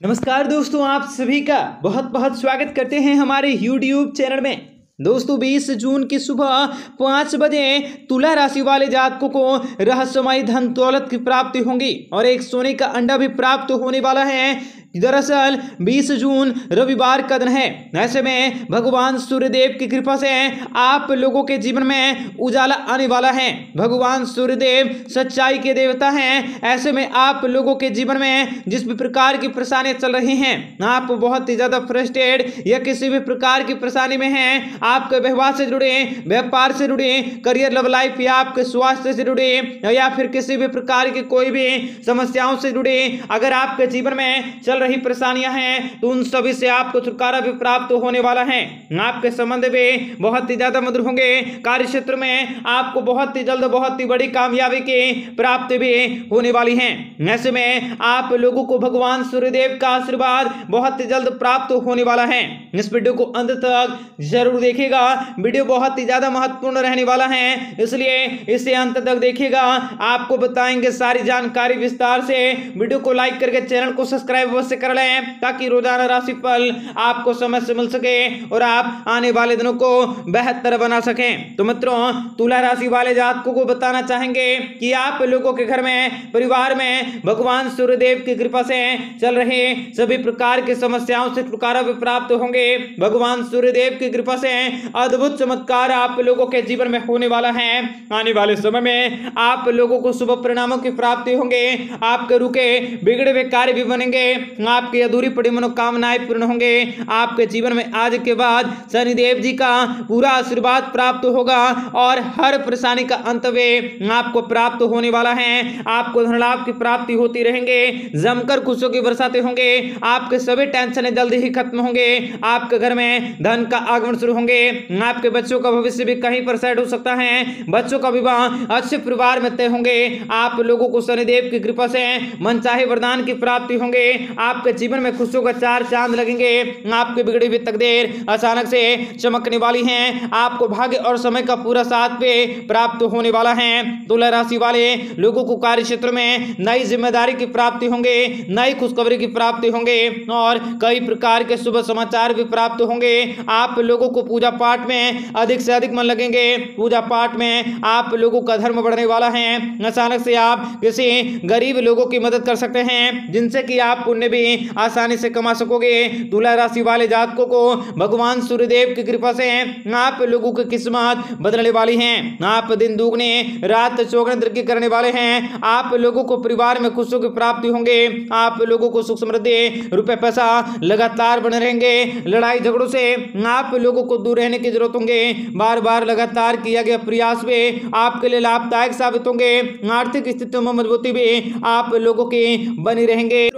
नमस्कार दोस्तों, आप सभी का बहुत बहुत स्वागत करते हैं हमारे यूट्यूब चैनल में। दोस्तों 20 जून की सुबह पाँच बजे तुला राशि वाले जातकों को रहस्यमय धन दौलत की प्राप्ति होगी और एक सोने का अंडा भी प्राप्त होने वाला है। दरअसल 20 जून रविवार का दिन है। ऐसे में भगवान सूर्यदेव की कृपा से आप लोगों के जीवन में उजाला आने वाला है। भगवान सूर्यदेव सच्चाई के देवता हैं। ऐसे में आप लोगों के जीवन में जिस भी प्रकार की परेशानियाँ चल रही हैं, आप बहुत ही ज़्यादा फ्रस्ट्रेट या किसी भी प्रकार की परेशानी में हैं, आपके व्यवहार से जुड़े, व्यापार से जुड़े करियर लव लाइफ या आपके स्वास्थ्य से जुड़े, या फिर किसी भी प्रकार की कोई भी समस्याओं से जुड़े, अगर आपके जीवन में चल रही परेशानियाँ हैं तो उन सभी से आपको छुटकारा भी प्राप्त होने वाला है। आपके संबंध भी बहुत ही ज़्यादा मधुर होंगे। कार्य क्षेत्र में आपको बहुत ही जल्द बहुत ही बड़ी कामयाबी की प्राप्ति भी होने वाली है। ऐसे में आप लोगों को भगवान सूर्यदेव का आशीर्वाद बहुत ही जल्द प्राप्त होने वाला है। इस वीडियो को अंत तक ज़रूर देखिएगा। वीडियो बहुत ही ज़्यादा महत्वपूर्ण रहने वाला है, इसलिए इसे अंत तक देखिएगा। आपको बताएँगे सारी जानकारी विस्तार से। वीडियो को लाइक करके चैनल को सब्सक्राइब अवश्य से कर लें ताकि रोज़ाना राशि फल आपको समय से मिल सके और आप आने वाले दिनों को बेहतर बना सकें। तो मित्रों, तुला राशि वाले जातकों को बताना चाहेंगे कि आप लोगों के घर में, परिवार में भगवान सूर्यदेव की कृपा से चल रहे सभी प्रकार की समस्याओं से छुटकारा भी प्राप्त होंगे। भगवान सूर्यदेव की कृपा से अद्भुत चमत्कार आप लोगों के जीवन में होने वाला है। आने वाले समय में आप लोगों को शुभ परिणामों की प्राप्ति होंगे। आपके रुके बिगड़े हुए कार्य भी बनेंगे। आपकी अधूरी पड़ी मनोकामनाएँ पूर्ण होंगे। आपके जीवन में आज के बाद शनिदेव जी का पूरा आशीर्वाद प्राप्त होगा और हर परेशानी का अंत वे आपको प्राप्त होने वाला है। आपको धन लाभ की प्राप्ति होती रहेंगे। जमकर खुशियों की बरसाते होंगे। आपके सभी टेंशन जल्दी ही खत्म होंगे। आपके घर में धन का आगमन शुरू होंगे। आपके बच्चों का भविष्य भी कहीं पर सेट हो सकता है। बच्चों का विवाह अच्छे परिवार में तय होंगे। आप लोगों को शनिदेव की कृपा से मनचाहे वरदान की प्राप्ति होंगे। आपके जीवन में खुशियों का चार चाँद लगेंगे। आपकी बिगड़ी हुई तकदीर अचानक से चमकने वाली है। आपको भाग्य और समय का पूरा साथ पे प्राप्त होने वाला है। तुला राशि वाले लोगों को कार्य क्षेत्र में नई ज़िम्मेदारी की प्राप्ति होंगे, नई खुशखबरी की प्राप्ति होंगे और कई प्रकार के शुभ समाचार भी प्राप्त होंगे। आप लोगों को पूजा पाठ में अधिक से अधिक मन लगेंगे। पूजा पाठ में आप लोगों का धर्म बढ़ने वाला है। अचानक से आप किसी गरीब लोगों की मदद कर सकते हैं, जिनसे कि आप पुण्य भी आसानी से कमा सकोगे। तुला राशि वाले जातकों को भगवान सूर्यदेव की कृपा से आप लोगों की किस्मत बदलने वाली है। आप दिन दुगने, रात चौगने तरक्की करने वाले हैं। आप लोगों को परिवार में खुशियों की प्राप्ति होंगे। आप लोगों को सुख समृद्धि, रुपए पैसा लगातार बने रहेंगे। लड़ाई झगड़ों से आप लोगों को दूर रहने की ज़रूरत होंगे। बार बार लगातार किया गया प्रयास भी आपके लिए लाभदायक साबित होंगे। आर्थिक स्थितियों में मजबूती भी आप लोगों की बनी रहेंगे।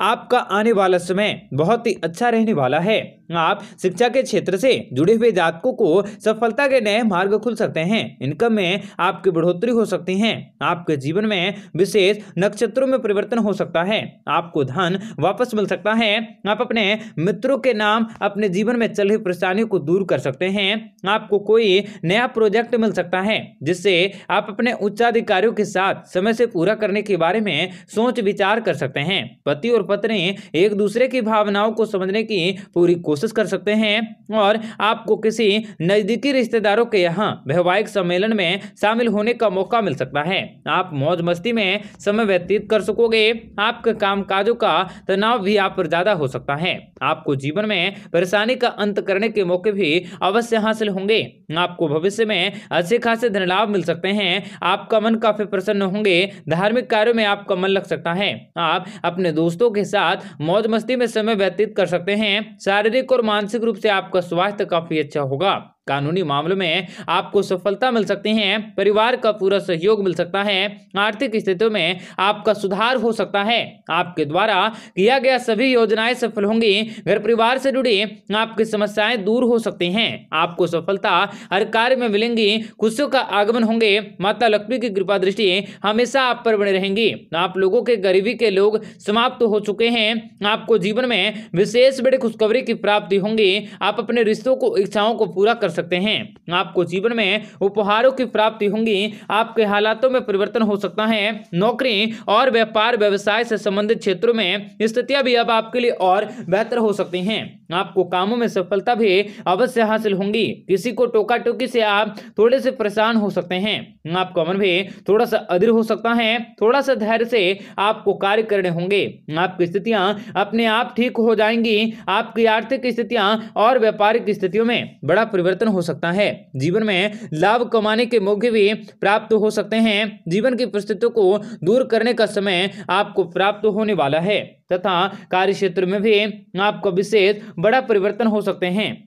आपका आपका आने वाला समय बहुत ही अच्छा रहने वाला है। आप शिक्षा के क्षेत्र से जुड़े हुए जातकों को सफलता के नए मार्ग खुल सकते हैं। इनकम में आपकी बढ़ोतरी हो सकती है। आपके जीवन में विशेष नक्षत्रों में परिवर्तन हो सकता है। आपको धन वापस मिल सकता है। आप अपने मित्रों के नाम अपने जीवन में चल रही परेशानियों को दूर कर सकते हैं। आपको कोई नया प्रोजेक्ट मिल सकता है, जिससे आप अपने उच्चाधिकारियों के साथ समय से पूरा करने के बारे में सोच विचार कर सकते हैं। पति और पत्नी एक दूसरे की भावनाओं को समझने की पूरी कोशिश कोशिश कर सकते हैं और आपको किसी नज़दीकी रिश्तेदारों के यहाँ वैवाहिक सम्मेलन में शामिल होने का मौका मिल सकता है। आप मौज मस्ती में समय व्यतीत कर सकोगे। आपके काम काजों का तनाव भी आप पर ज़्यादा हो सकता है। आपको जीवन में परेशानी का अंत करने के मौके भी अवश्य हासिल होंगे। आपको भविष्य में अच्छे खासे धन लाभ मिल सकते हैं। आपका मन काफ़ी प्रसन्न होंगे। धार्मिक कार्यों में आपका मन लग सकता है। आप अपने दोस्तों के साथ मौज मस्ती में समय व्यतीत कर सकते हैं। शारीरिक शारीरिक और मानसिक रूप से आपका स्वास्थ्य काफ़ी अच्छा होगा। कानूनी मामलों में आपको सफलता मिल सकती है, परिवार का पूरा सहयोग मिल सकता है, आर्थिक स्थितियों में आपका सुधार हो सकता है। आपके द्वारा किया गया सभी योजनाएँ सफल होंगी, घर परिवार से जुड़ी आपकी समस्याएँ दूर हो सकती हैं। आपको सफलता हर कार्य में मिलेंगी, खुशियों का आगमन होंगे, माता लक्ष्मी की कृपा दृष्टि हमेशा आप पर बने रहेंगी। आप लोगों के गरीबी के लोग समाप्त हो चुके हैं, आपको जीवन में विशेष बड़ी खुशखबरी की प्राप्ति होंगी। आप अपने रिश्तों को, इच्छाओं को पूरा कर सकते हैं। आपको जीवन में उपहारों की प्राप्ति होंगी। आपके हालातों में परिवर्तन हो सकता है। नौकरी और व्यापार, व्यवसाय से संबंधित क्षेत्रों में स्थितियाँ भी अब आपके लिए और बेहतर हो सकती हैं। आपको कामों में सफलता भी अवश्य हासिल होंगी। किसी को टोका टोकी से आप थोड़े से परेशान हो सकते हैं। आपका मन भी थोड़ा सा अधीर हो सकता है। थोड़ा सा धैर्य से आपको कार्य करने होंगे। आपकी स्थितियाँ अपने आप ठीक हो जाएँगी। आपकी आर्थिक स्थितियाँ और व्यापारिक स्थितियों में बड़ा परिवर्तन हो सकता है। जीवन में लाभ कमाने के मौके भी प्राप्त हो सकते हैं। जीवन की परिस्थितियों को दूर करने का समय आपको प्राप्त होने वाला है। तथा कार्य क्षेत्र में भी आपको विशेष बड़ा परिवर्तन हो सकते हैं।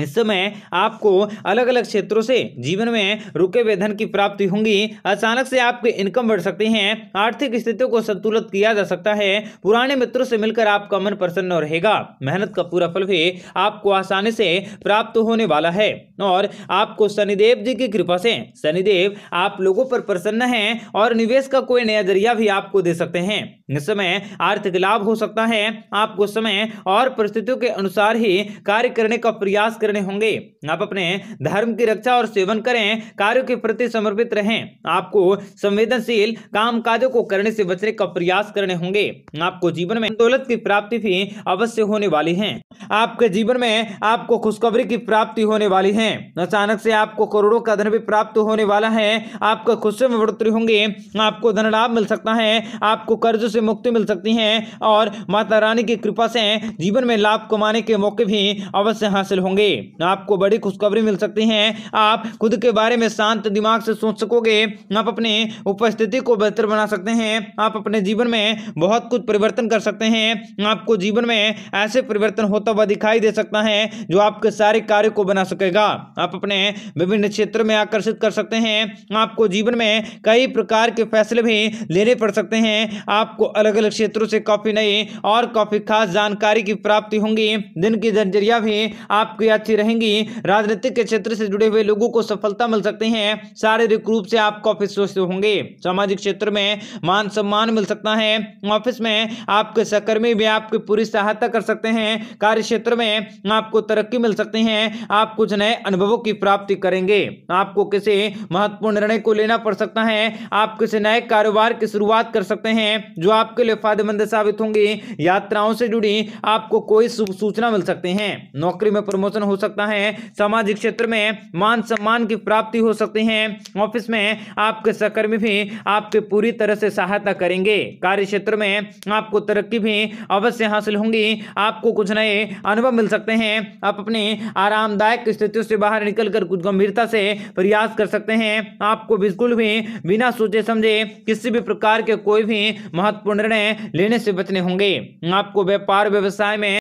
इस समय आपको अलग अलग क्षेत्रों से जीवन में रुके हुए धन की प्राप्ति होंगी। अचानक से आपके इनकम बढ़ सकती हैं। आर्थिक स्थितियों को संतुलित किया जा सकता है। पुराने मित्रों से मिलकर आपका मन प्रसन्न रहेगा। मेहनत का पूरा फल भी आपको आसानी से प्राप्त होने वाला है। और आपको शनिदेव जी की कृपा से शनिदेव आप लोगों पर प्रसन्न हैं और निवेश का कोई नया ज़रिया भी आपको दे सकते हैं। इस समय आर्थिक लाभ हो सकता है। आपको समय और परिस्थितियों के अनुसार ही कार्य करने का प्रयास करने होंगे। आप अपने धर्म की रक्षा और सेवन करें, कार्यों के प्रति समर्पित रहें। आपको संवेदनशील काम काजों को करने से बचने का प्रयास करने होंगे। आपको जीवन में दौलत की प्राप्ति भी अवश्य होने वाली है। आपके जीवन में आपको खुशखबरी की प्राप्ति होने वाली है। अचानक से आपको करोड़ों का धन भी प्राप्त होने वाला है। आपका खुशी में बढ़ोतरी होंगे। आपको धन लाभ मिल सकता है। आपको कर्ज से मुक्ति मिल सकती है। और माता रानी की कृपा से जीवन में लाभ कमाने के मौके भी अवश्य हासिल होंगे। आपको बड़ी खुशखबरी मिल सकती है। आप खुद के बारे में शांत दिमाग से सोच सकोगे। आप अपने उपस्थिति को बेहतर बना सकते हैं। आप अपने जीवन में बहुत कुछ परिवर्तन कर सकते हैं। आपको जीवन में ऐसे परिवर्तन होता हुआ दिखाई दे सकता है, जो आपके सारे कार्य को बना सकेगा। आप अपने विभिन्न क्षेत्र में आकर्षित कर सकते हैं। आपको जीवन में कई प्रकार के फैसले भी लेने पड़ सकते हैं। आपको अलग अलग क्षेत्रों से काफ़ी नई और काफ़ी खास जानकारी की प्राप्ति होंगी। दिन की दिनचर्या भी आपकी अच्छी रहेंगी। राजनीतिक के क्षेत्र से जुड़े हुए लोगों को सफलता मिल सकती है। शारीरिक रूप से आप काफ़ी स्वस्थ होंगे। सामाजिक क्षेत्र में मान सम्मान मिल सकता है। ऑफ़िस में आपके सहकर्मी भी आपकी पूरी सहायता कर सकते हैं। कार्य क्षेत्र में आपको तरक्की मिल सकती है, आप कुछ नए अनुभवों की प्राप्ति करेंगे। आपको किसी महत्वपूर्ण निर्णय को लेना पड़ सकता है, आप किसी नए कारोबार की शुरुआत कर सकते हैं, जो आपके लिए फ़ायदेमंद साबित होंगी। यात्राओं से जुड़ी आपको कोई सूचना मिल सकती है। नौकरी में प्रमोशन हो सकता है, सामाजिक क्षेत्र में मान सम्मान की प्राप्ति हो सकती है, ऑफ़िस में आपके सहकर्मी भी आपके पूरी तरह से सहायता करेंगे। कार्य क्षेत्र में आपको तरक्की भी अवश्य हासिल होंगी, आपको कुछ नए अनुभव मिल सकते हैं। आप अपनी आरामदायक स्थितियों से बाहर निकलकर कुछ गंभीरता से प्रयास कर सकते हैं। आपको बिल्कुल भी बिना सोचे समझे किसी भी प्रकार के कोई भी महत्वपूर्ण निर्णय लेने से बचने होंगे। आपको व्यापार व्यवसाय में